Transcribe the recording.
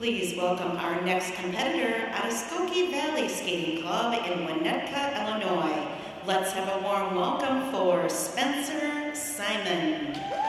Please welcome our next competitor Skokie Valley Skating Club in Winnetka, Illinois. Let's have a warm welcome for Spencer Simon.